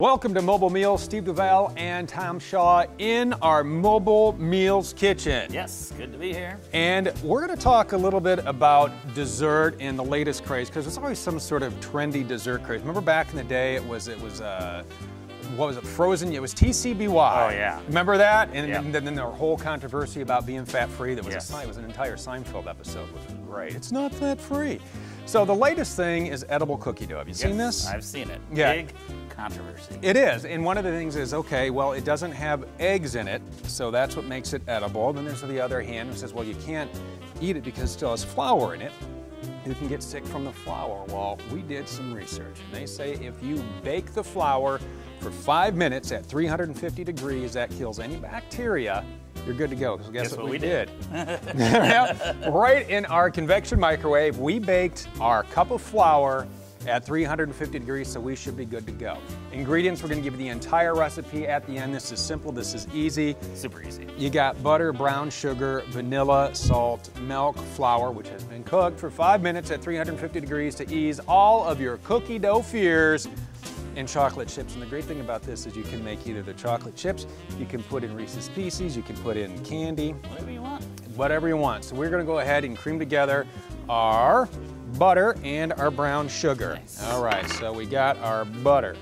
Welcome to Mobile Meals. Steve Duval and Tom Shaw in our Mobile Meals kitchen. Yes, good to be here. And we're going to talk a little bit about dessert and the latest craze because there's always some sort of trendy dessert craze. Remember back in the day, it was it was uh, what was it? Frozen. It was TCBY. Oh yeah. Remember that? And, Yeah. and then, then the whole controversy about being fat free. That was Yes. a, it was an entire Seinfeld episode, which was great. It's not fat free. So the latest thing is edible cookie dough. Have you seen this? I've seen it. Yeah. Big controversy. It is, and one of the things is okay. Well, it doesn't have eggs in it, so that's what makes it edible. Then there's the other hand who says, well, you can't eat it because it still has flour in it. You can get sick from the flour. Well, we did some research, and they say if you bake the flour for five minutes at 350 degrees, that kills any bacteria. You're good to go. So guess, Guess what, what we we did. Yeah, right in our convection microwave, we baked our cup of flour at 350 degrees, so we should be good to go. Ingredients, we're gonna give you the entire recipe at the end. This is simple, this is easy. Super easy. You got butter, brown sugar, vanilla, salt, milk, flour, which has been cooked for five minutes at 350 degrees to ease all of your cookie dough fears and chocolate chips. And the great thing about this is you can make either the chocolate chips, you can put in Reese's Pieces, you can put in candy, Whatever you want. whatever you want. So we're gonna go ahead and cream together our butter and our brown sugar. Nice. All right, so we got our butter.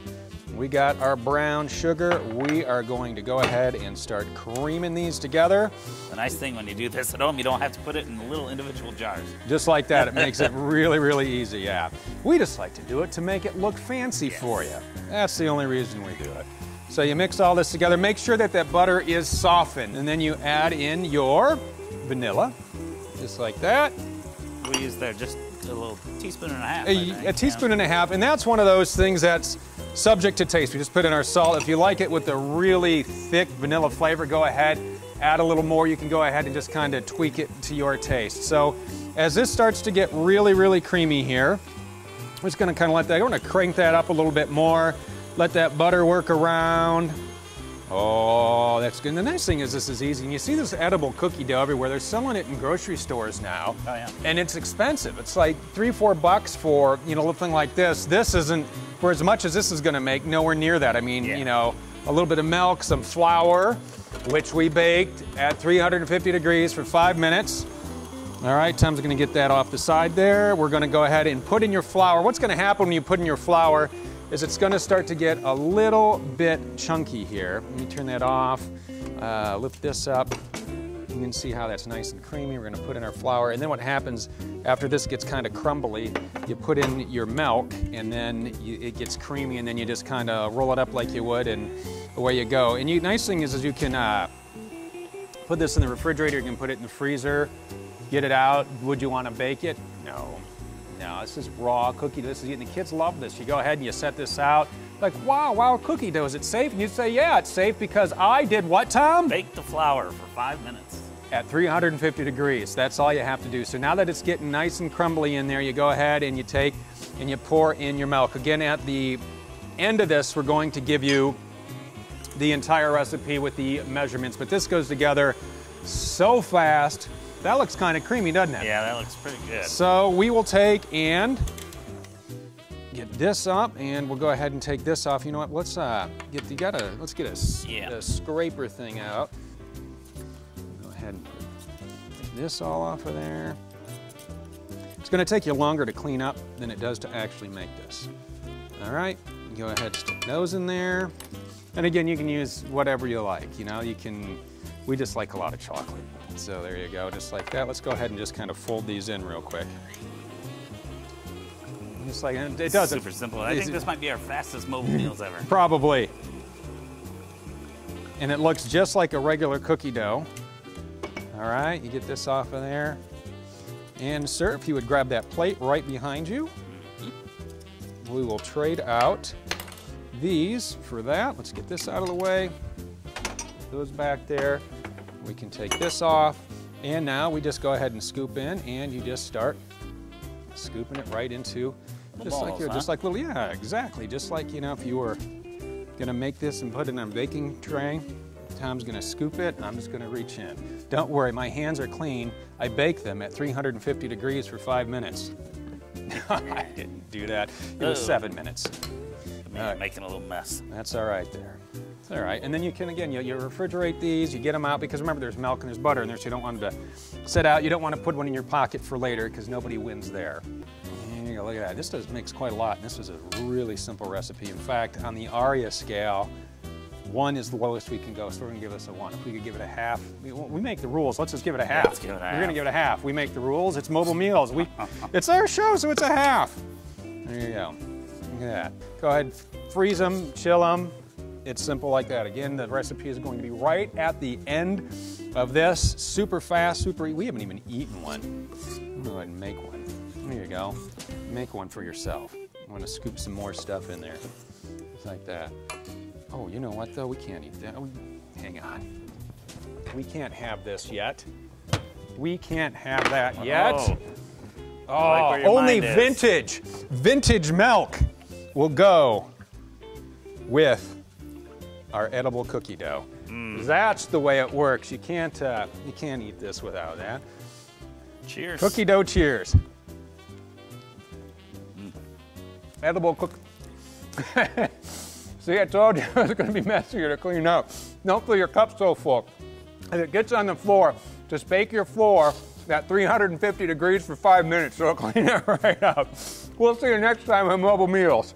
We got our brown sugar. We are going to go ahead and start creaming these together. The nice thing when you do this at home, you don't have to put it in little individual jars. Just like that, it makes it really, really easy, yeah. We just like to do it to make it look fancy for you. That's the only reason we do it. So you mix all this together, make sure that that butter is softened, and then you add in your vanilla, just like that. We use there just a little teaspoon and a half. A, a teaspoon and a half, and that's one of those things that's subject to taste. We just put in our salt. If you like it with a really thick vanilla flavor, go ahead, add a little more. You can go ahead and just kind of tweak it to your taste. So as this starts to get really, really creamy here, we're just gonna kind of let that, I'm gonna crank that up a little bit more, let that butter work around. Oh, that's good. And the nice thing is this is easy. And you see this edible cookie dough everywhere. They're selling it in grocery stores now. Oh, yeah. And it's expensive. It's like three, four bucks for, you know, a little thing like this. This isn't, for as much as this is gonna make, nowhere near that. I mean, Yeah. you know, a little bit of milk, some flour, which we baked at 350 degrees for five minutes. All right, Tom's gonna get that off the side there. We're gonna go ahead and put in your flour. What's gonna happen when you put in your flour is it's gonna start to get a little bit chunky here. Let me turn that off, uh, lift this up. You can see how that's nice and creamy. We're gonna put in our flour. And then what happens after this gets kind of crumbly, you put in your milk and then you, it gets creamy and then you just kind of roll it up like you would and away you go. And the nice thing is, is you can uh, put this in the refrigerator, you can put it in the freezer, get it out. Would you want to bake it? No. No, this is raw cookie dough. This is, and the kids love this. You go ahead and you set this out. Like, wow, wow, cookie dough, is it safe? And you say, yeah, it's safe because I did what, Tom? Bake the flour for five minutes. At 350 degrees. That's all you have to do. So now that it's getting nice and crumbly in there, you go ahead and you take and you pour in your milk. Again, at the end of this, we're going to give you the entire recipe with the measurements, but this goes together so fast. That looks kind of creamy, doesn't it? Yeah, that looks pretty good. So we will take and get this up, and we'll go ahead and take this off. You know what? Let's uh, get you gotta let's get a, Yeah. a scraper thing out. Go ahead and put this all off of there. It's going to take you longer to clean up than it does to actually make this. All right, go ahead stick those in there. And again, you can use whatever you like. You know, you can. We just like a lot of chocolate. So there you go, just like that. Let's go ahead and just kind of fold these in real quick. Just like it does it Super simple. I think this might be our fastest mobile meals ever. Probably. And it looks just like a regular cookie dough. All right, you get this off of there. And sir, if you would grab that plate right behind you, we will trade out these for that. Let's get this out of the way. Those back there. We can take this off. And now we just go ahead and scoop in and you just start scooping it right into The just like balls, you huh? just like little yeah, exactly. Just like you know if you were gonna make this and put it in a baking tray, Tom's gonna scoop it, I'm just gonna reach in. Don't worry, my hands are clean. I bake them at 350 degrees for five minutes. I didn't do that. It was seven minutes. Man, right. making a little mess. That's all right there. All right. And then you can, again, you, you refrigerate these, you get them out, because remember there's milk and there's butter in there, so you don't want them to sit out. You don't want to put one in your pocket for later, because nobody wins there. There you go, look at that. This does makes quite a lot, and this is a really simple recipe. In fact, on the ARIA scale, one is the lowest we can go, so we're gonna give this a one. If we could give it a half, we, we make the rules. Let's just give it a half. let's give it a We're gonna give it a half. We make the rules. It's mobile meals. We, it's our show, so it's a half. There you go. Look at that. Go ahead, freeze them, chill them. It's simple like that. Again, the recipe is going to be right at the end of this. Super fast, super. We haven't even eaten one. I'm gonna go ahead and make one. There you go. Make one for yourself. I'm gonna scoop some more stuff in there, just like that. Oh, you know what though? We can't eat that. Oh, hang on. We can't have this yet. We can't have that yet. Oh, Oh, like only vintage, vintage milk will go with our edible cookie dough. Mm. That's the way it works. You can't, uh, you can't eat this without that. cheers. Cookie dough cheers. Edible cookie. See, I told you it was going to be messier to clean up. Don't fill your cup so full. If it gets on the floor, just bake your floor at 350 degrees for five minutes so it'll clean it right up. We'll see you next time on Mobile Meals.